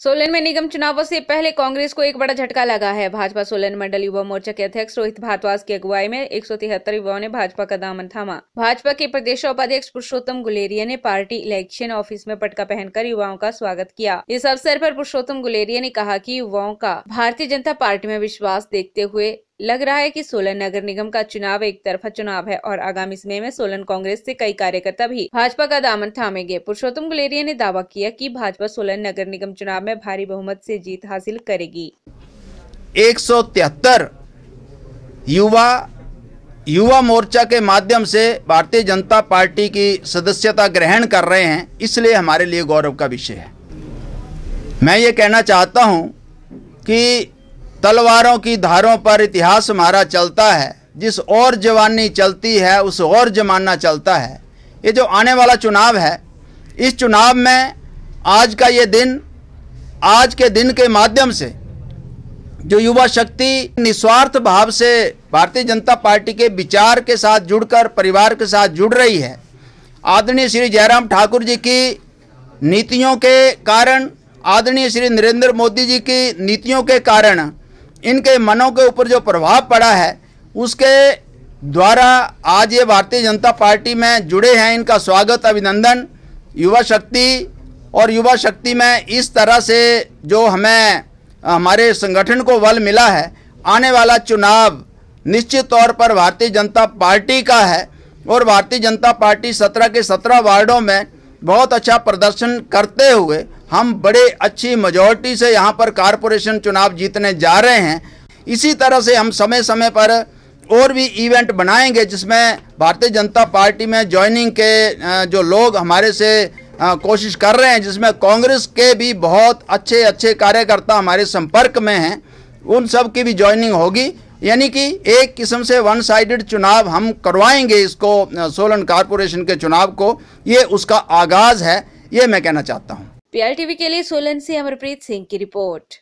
सोलन में निगम चुनावों से पहले कांग्रेस को एक बड़ा झटका लगा है। भाजपा सोलन मंडल युवा मोर्चा के अध्यक्ष रोहित भारद्वाज की अगुवाई में एक सौ तिहत्तर युवाओं ने भाजपा का दामन थामा। भाजपा के प्रदेश उपाध्यक्ष पुरुषोत्तम गुलेरिया ने पार्टी इलेक्शन ऑफ़िस में पटका पहनकर युवाओं का स्वागत किया। इस अवसर पर पुरुषोत्तम गुलेरिया ने कहा कि युवाओं का, भारतीय जनता पार्टी में विश्वास देखते हुए लग रहा है कि सोलन नगर निगम का चुनाव एक तरफा चुनाव है और आगामी समय में सोलन कांग्रेस से कई कार्यकर्ता भी भाजपा का दामन थामेंगे। पुरुषोत्तम गुलेरिया ने दावा किया कि भाजपा सोलन नगर निगम चुनाव में भारी बहुमत से जीत हासिल करेगी। एक सौ तिहत्तर युवा युवा मोर्चा के माध्यम से भारतीय जनता पार्टी की सदस्यता ग्रहण कर रहे हैं, इसलिए हमारे लिए गौरव का विषय है। मैं ये कहना चाहता हूँ कि तलवारों की धारों पर इतिहास हमारा चलता है। जिस और जवानी चलती है, उस और जमाना चलता है। ये जो आने वाला चुनाव है, इस चुनाव में आज का ये दिन, आज के दिन के माध्यम से जो युवा शक्ति निस्वार्थ भाव से भारतीय जनता पार्टी के विचार के साथ जुड़कर, परिवार के साथ जुड़ रही है, आदरणीय श्री जयराम ठाकुर जी की नीतियों के कारण, आदरणीय श्री नरेंद्र मोदी जी की नीतियों के कारण इनके मनों के ऊपर जो प्रभाव पड़ा है, उसके द्वारा आज ये भारतीय जनता पार्टी में जुड़े हैं। इनका स्वागत, अभिनंदन। युवा शक्ति और युवा शक्ति में इस तरह से जो हमें, हमारे संगठन को बल मिला है, आने वाला चुनाव निश्चित तौर पर भारतीय जनता पार्टी का है और भारतीय जनता पार्टी सत्रह के सत्रह वार्डों में बहुत अच्छा प्रदर्शन करते हुए हम बड़े अच्छी मेजोरिटी से यहाँ पर कारपोरेशन चुनाव जीतने जा रहे हैं। इसी तरह से हम समय समय पर और भी इवेंट बनाएँगे, जिसमें भारतीय जनता पार्टी में ज्वाइनिंग के जो लोग हमारे से कोशिश कर रहे हैं, जिसमें कांग्रेस के भी बहुत अच्छे अच्छे कार्यकर्ता हमारे संपर्क में हैं, उन सब की भी ज्वाइनिंग होगी। यानी कि एक किस्म से वन साइडेड चुनाव हम करवाएँगे इसको सोलन कारपोरेशन के चुनाव को। ये उसका आगाज़ है, ये मैं कहना चाहता हूँ। पीआर टीवी के लिए सोलन से अमरप्रीत सिंह की रिपोर्ट।